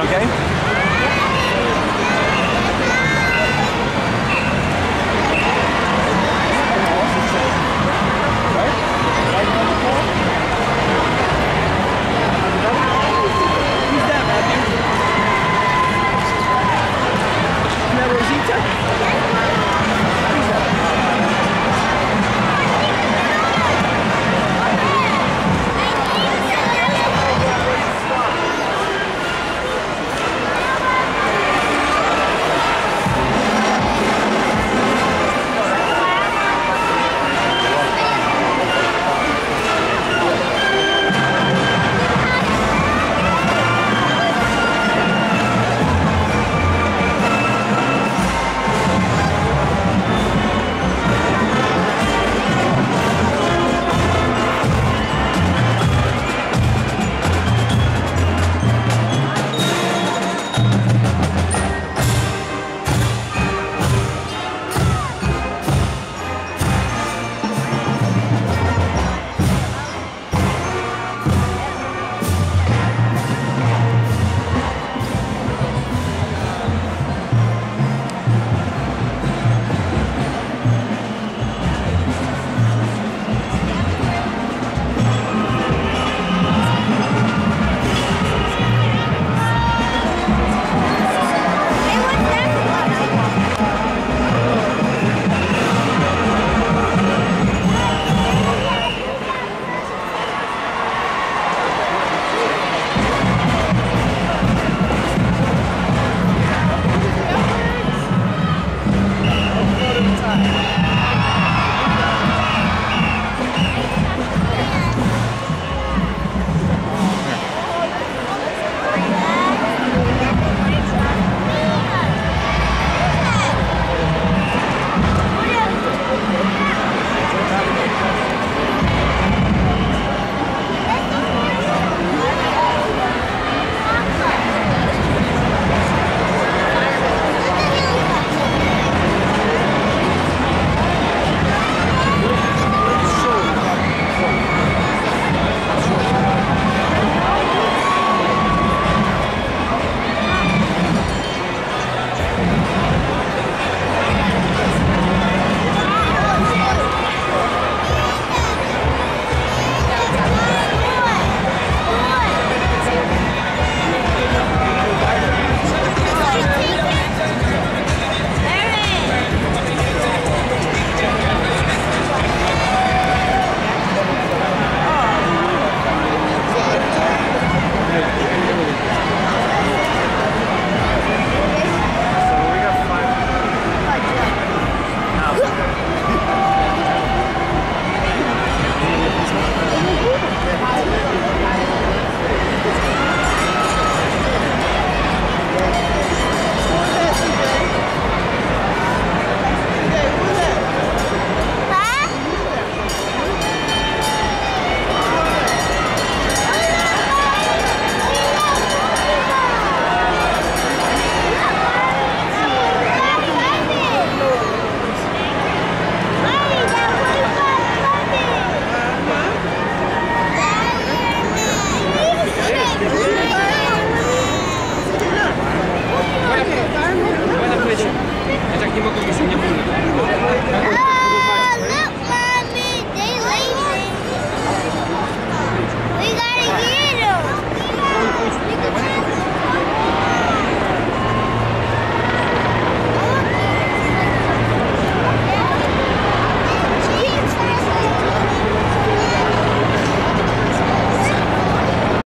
okay?